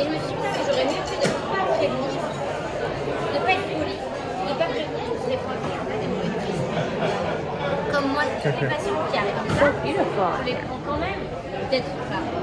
Et je me suis dit que j'aurais mieux fait de ne pas prévenir, de ne pas être poli, de ne pas prévenir les Français en fait des. Comme moi, tous les patients qui arrivent comme ça, je les prends quand même. Peut-être pas.